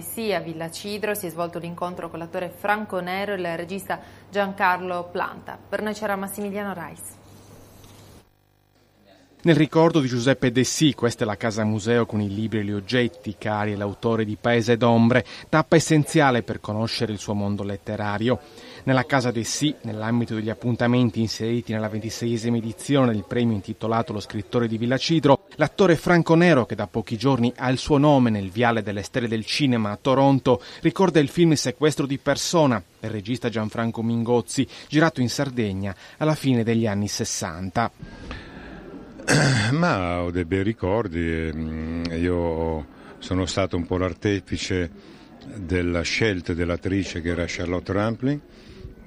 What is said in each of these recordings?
Sì, a Villa Cidro si è svolto l'incontro con l'attore Franco Nero e il regista Giancarlo Planta. Per noi c'era Massimiliano Reis. Nel ricordo di Giuseppe Dessì, questa è la casa museo con i libri e gli oggetti cari all'autore di Paese d'Ombre, tappa essenziale per conoscere il suo mondo letterario. Nella casa Dessì, nell'ambito degli appuntamenti inseriti nella ventiseiesima edizione del premio intitolato Lo scrittore di Villa Cidro, l'attore Franco Nero, che da pochi giorni ha il suo nome nel viale delle stelle del cinema a Toronto, ricorda il film Sequestro di persona del regista Gianfranco Mingozzi, girato in Sardegna alla fine degli anni 60. Ma ho dei bei ricordi, mm, io sono stato un po' l'artefice della scelta dell'attrice che era Charlotte Rampling,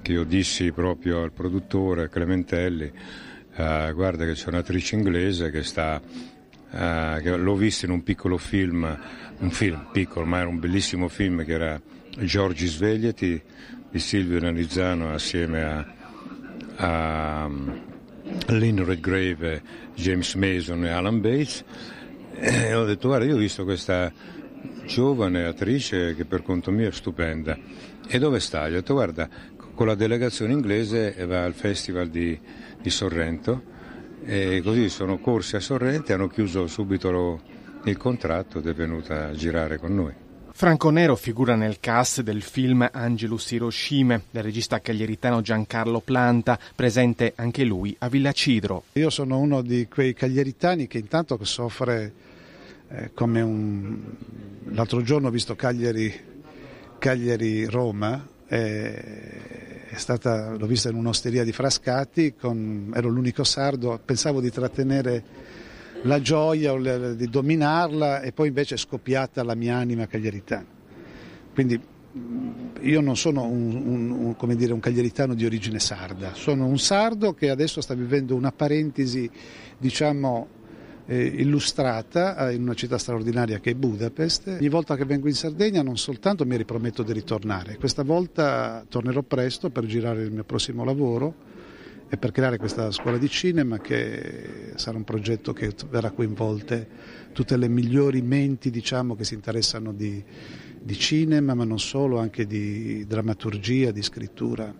che io dissi proprio al produttore Clementelli, uh, guarda che c'è un'attrice inglese che sta, uh, che l'ho vista in un piccolo film, un film piccolo ma era un bellissimo film che era Giorgi Svegliati di Silvio Nanizzano assieme a, a Lynn Redgrave, James Mason e Alan Bates e ho detto guarda io ho visto questa giovane attrice che per conto mio è stupenda e dove sta? Gli ho detto guarda con la delegazione inglese va al festival di, di Sorrento e così sono corsi a Sorrento e hanno chiuso subito lo, il contratto ed è venuta a girare con noi. Franco Nero figura nel cast del film Angelus Hiroshima del regista caglieritano Giancarlo Planta, presente anche lui a Villa Cidro. Io sono uno di quei caglieritani che intanto soffre eh, come un... L'altro giorno ho visto Cagliari, Cagliari Roma, eh, stata... l'ho vista in un'osteria di Frascati, con... ero l'unico sardo, pensavo di trattenere la gioia di dominarla e poi invece è scoppiata la mia anima cagliaritana. Quindi mm, io non sono un, un, un, dire, un, cagliaritano di origine sarda, sono un sardo che adesso sta vivendo una parentesi diciamo eh, illustrata in una città straordinaria che è Budapest. Ogni volta che vengo in Sardegna non soltanto mi riprometto di ritornare, questa volta tornerò presto per girare il mio prossimo lavoro e per creare questa scuola di cinema che sarà un progetto che verrà coinvolte tutte le migliori menti diciamo, che si interessano di, di cinema, ma non solo, anche di drammaturgia, di scrittura.